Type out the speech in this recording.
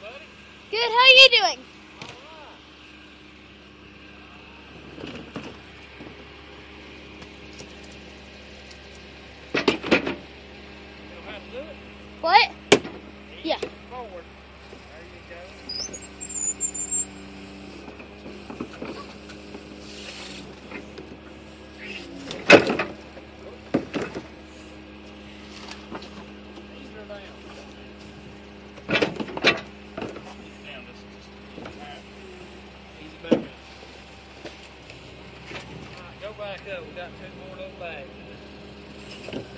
Good. How are you doing? What? Yeah. Forward. Back up. We got two more little bags.